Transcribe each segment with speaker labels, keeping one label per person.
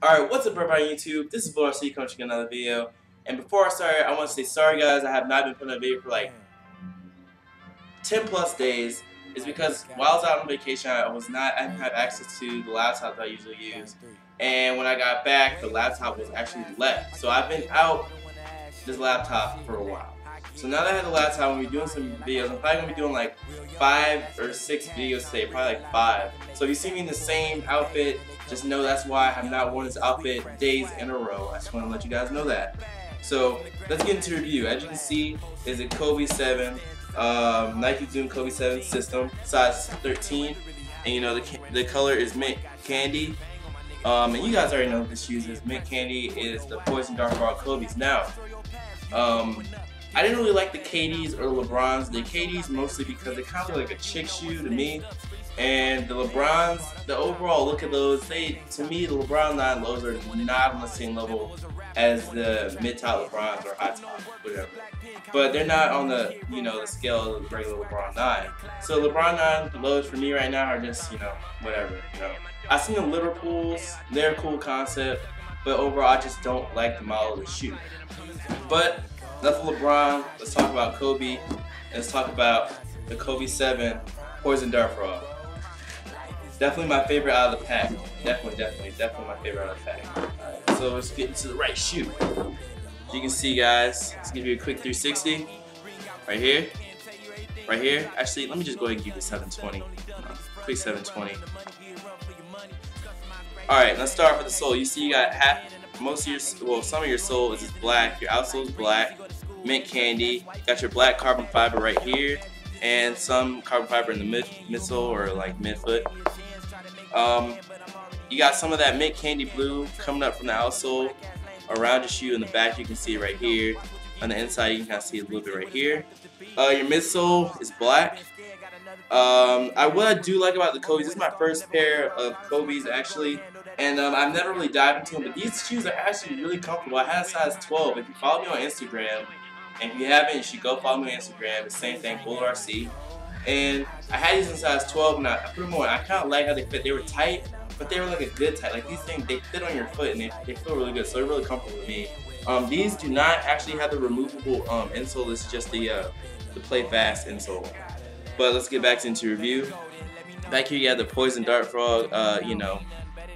Speaker 1: Alright, what's up everybody on YouTube? This is Lord C coaching another video. And before I start, I want to say sorry guys, I have not been putting a video for like 10 plus days. It's because while I was out on vacation, I was not, I didn't have access to the laptop that I usually use. And when I got back, the laptop was actually left. So I've been out this laptop for a while. So now that I have the laptop, I'm gonna be doing some videos. I'm probably gonna be doing like five or six videos today, probably like five. So if you see me in the same outfit, just know that's why I have not worn this outfit days in a row. I just want to let you guys know that. So let's get into review. As you can see, is a Kobe 7, um, Nike Zoom Kobe 7 system, size 13, and you know the the color is mint candy. Um, and you guys already know what this shoes is. Mint candy is the Poison Dart Frog Kobe's. Now, um, I didn't really like the KDs or the LeBrons. The KDs mostly because they kind of look like a chick shoe to me. And the LeBrons, the overall look of those, they to me the LeBron 9 lows are not on the same level as the mid-top LeBrons or high top, whatever. But they're not on the you know the scale of the regular LeBron 9. So LeBron 9 lows for me right now are just you know whatever you know. I've seen the Liverpools, they're a cool concept, but overall I just don't like the model of the shoe. But enough of LeBron. Let's talk about Kobe. Let's talk about the Kobe 7 Poison Dart Frog. Definitely my favorite out of the pack. Definitely, definitely, definitely my favorite out of the pack. So let's get into the right shoe. As You can see guys, let's give you a quick 360. Right here. Right here. Actually, let me just go ahead and give you 720. quick 720. Alright, let's start with the sole. You see you got half most of your well some of your sole is just black, your outsole is black, mint candy, got your black carbon fiber right here, and some carbon fiber in the mid midsole or like midfoot. Um, you got some of that mint candy blue coming up from the outsole around your shoe in the back. You can see it right here. On the inside, you can kind of see a little bit right here. Uh, your midsole is black. Um, I what I do like about the Kobe's. This is my first pair of Kobe's actually, and um, I've never really dived into them. But these shoes are actually really comfortable. I had a size 12. If you follow me on Instagram, and if you haven't, you should go follow me on Instagram. It's The same thing, RC. And I had these in size 12, and I, I put them on. I kind of like how they fit. They were tight, but they were like a good tight. Like these things, they fit on your foot, and they, they feel really good. So they're really comfortable with me. Um, these do not actually have the removable um, insole. Is just the uh, the play fast insole. But let's get back into review. Back here you have the Poison Dart Frog, uh, you know,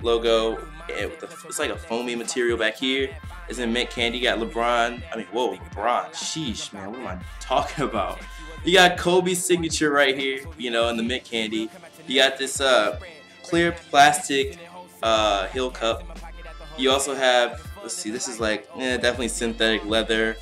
Speaker 1: logo. It's like a foamy material back here. It's in mint candy. You got LeBron. I mean, whoa, LeBron. Sheesh, man. What am I talking about? You got Kobe's signature right here, you know, in the mint candy. You got this uh, clear plastic uh, heel cup. You also have, let's see, this is like eh, definitely synthetic leather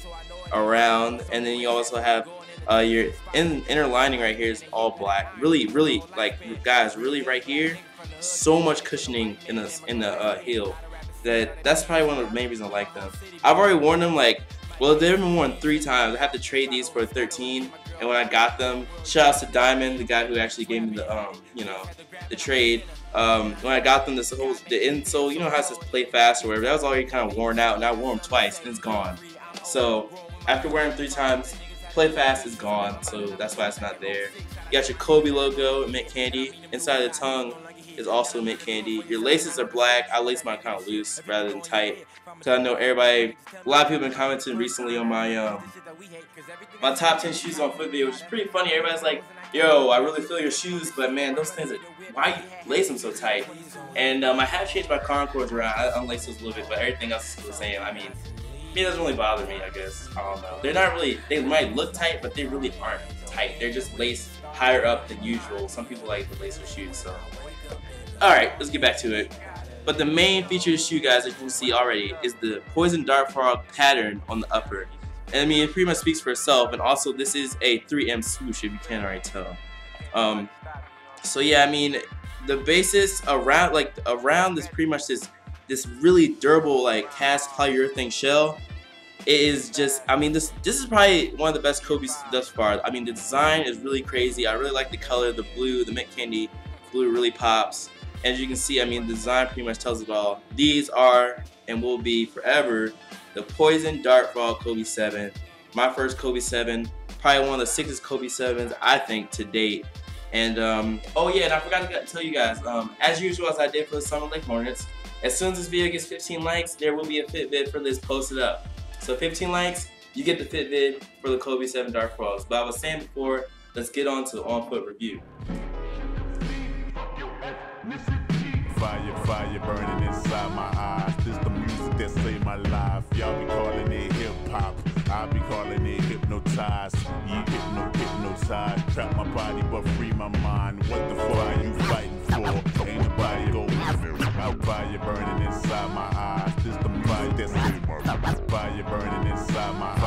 Speaker 1: around. And then you also have uh, your in, inner lining right here is all black. Really, really, like guys, really right here, so much cushioning in the in the uh, heel that that's probably one of the main reasons I like them. I've already worn them like, well, they've been worn three times. I have to trade these for 13, and when I got them, shout out to Diamond, the guy who actually gave me the um, you know, the trade. Um, when I got them, this whole the insole, you know how it says play fast or whatever, that was already kind of worn out, and I wore them twice, and it's gone. So after wearing them three times, Play Fast is gone, so that's why it's not there. You got your Kobe logo, mint candy. Inside the tongue is also mint candy. Your laces are black. I lace mine kind of loose rather than tight. Because I know everybody, a lot of people been commenting recently on my um, my top 10 shoes on foot video, which is pretty funny. Everybody's like, yo, I really feel your shoes, but man, those things, are, why you lace them so tight? And um, I have changed my concords around. I unlaced those a little bit, but everything else is the same. I mean, it doesn't really bother me, I guess. I don't know. They're not really, they might look tight, but they really aren't tight. They're just laced higher up than usual. Some people like the lace shoes, so. Alright, let's get back to it. But the main feature of the shoe, guys, as you can see already, is the Poison Dart Frog pattern on the upper. And I mean, it pretty much speaks for itself. And also, this is a 3M swoosh, if you can't already tell. Um, so yeah, I mean, the basis around, like, around this pretty much this this really durable like cast polyurethane shell it is just I mean this this is probably one of the best Kobe's thus far. I mean the design is really crazy. I really like the color the blue the mint candy blue really pops. As you can see I mean the design pretty much tells it all. These are and will be forever the Poison Dart Frog Kobe 7 my first Kobe 7 probably one of the sickest Kobe 7s I think to date. And um, oh yeah and I forgot to tell you guys um, as usual as I did for the Summer Lake Hornets As soon as this video gets 15 likes, there will be a Fitbit for this posted up. So 15 likes, you get the Fitbit for the Kobe 7 Dart Frogs. But I was saying before, let's get on to the on foot review.
Speaker 2: Fire, fire burning inside my eyes. This the music that saved my life. Y'all be calling it hip hop. I be calling it hypnotized. You hypno, hypnotized. Trap my body but free my mind. What the fuck are you fighting Fire burning inside my eyes. This the fire that's fire burning inside my eyes.